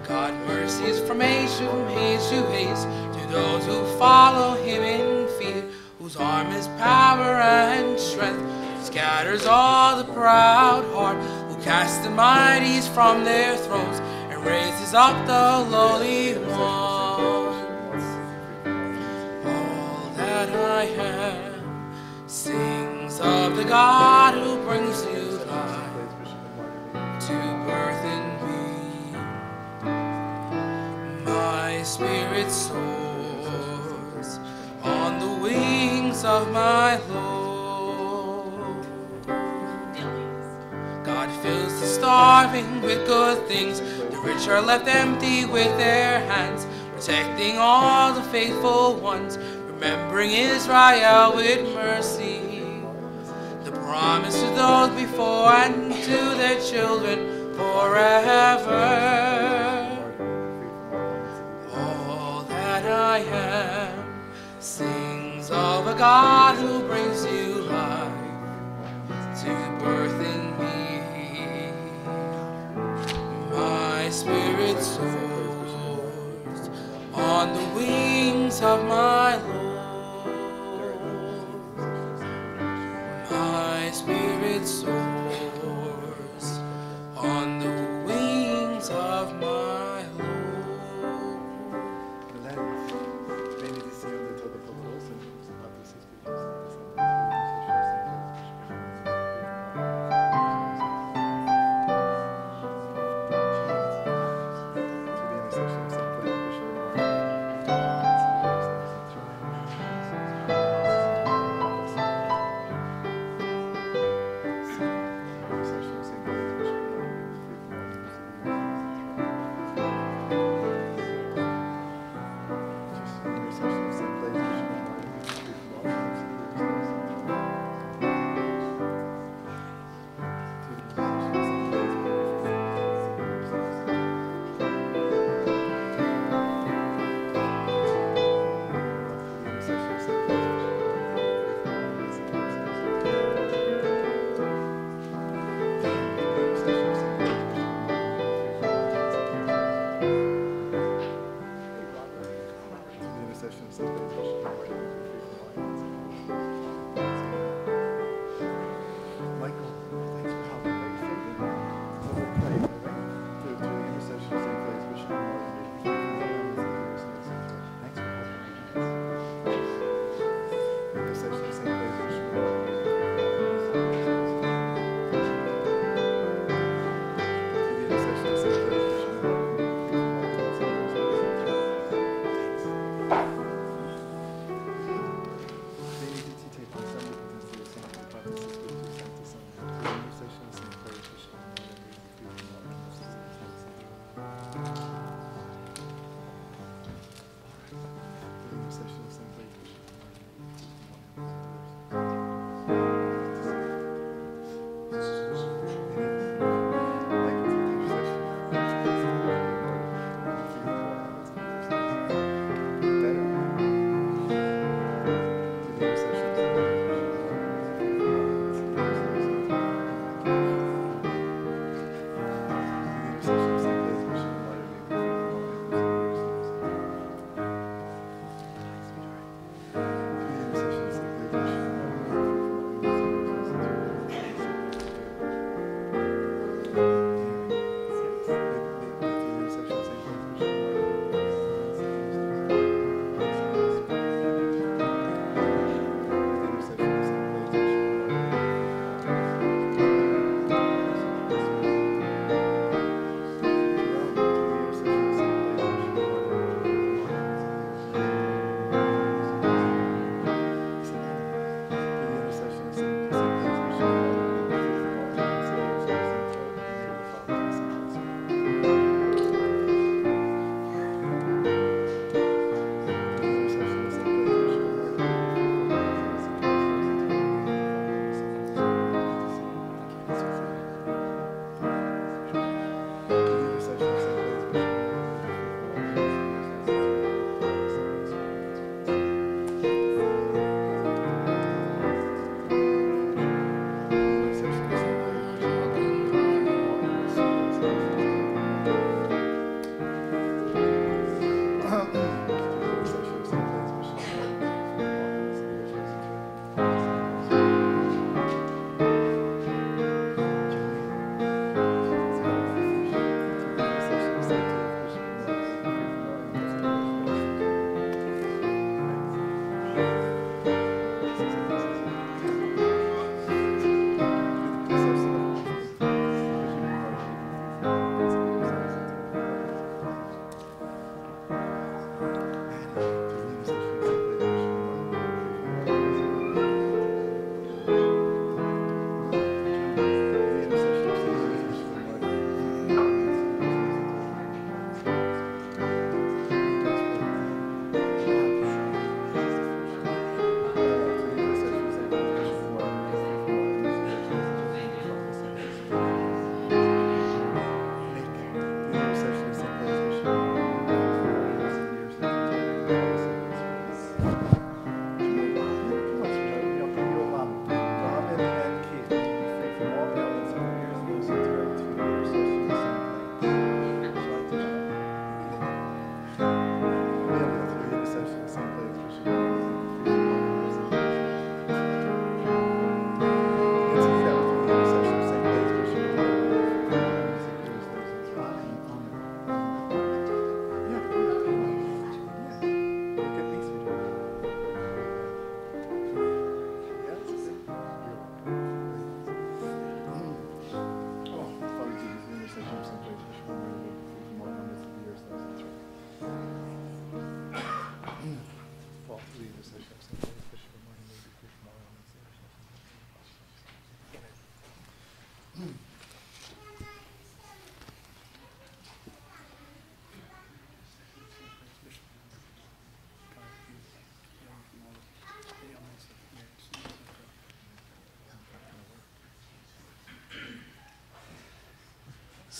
God mercies from age to age to age to those who follow him in fear, whose arm is power and strength, who scatters all the proud heart, who casts the mighties from their thrones and raises up the lowly ones. All that I have sings of the God who brings you life to birth My spirit soars on the wings of my Lord. God fills the starving with good things. The rich are left empty with their hands, protecting all the faithful ones, remembering Israel with mercy. The promise to those before and to their children forever. That I am sings of a God who brings you life to birth in me. My spirit soars on the wings of my Lord. My spirit soars on the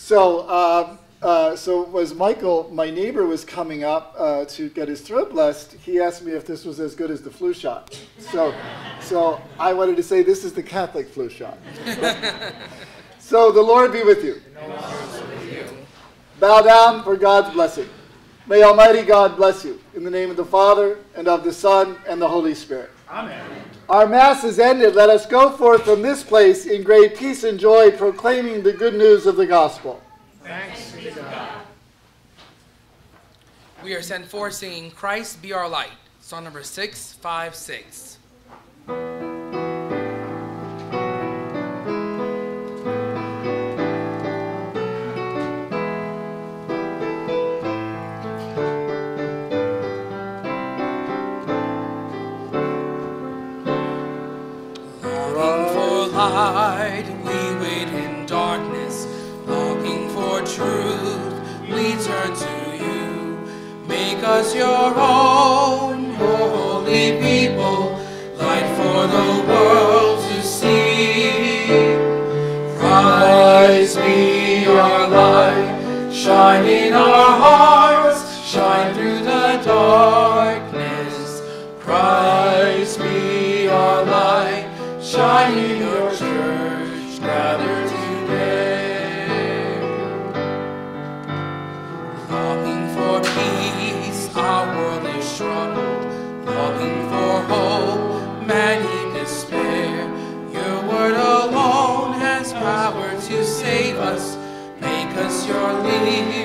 So, uh, uh, so as Michael, my neighbor, was coming up uh, to get his throat blessed, he asked me if this was as good as the flu shot. So, so I wanted to say this is the Catholic flu shot. so the Lord be with you. Bow down for God's blessing. May Almighty God bless you. In the name of the Father, and of the Son, and the Holy Spirit. Amen. Our Mass is ended. Let us go forth from this place in great peace and joy, proclaiming the good news of the gospel. Thanks be to God. We are sent forth singing Christ be our light. Song number 656. Us your own holy people, light for the world your voice.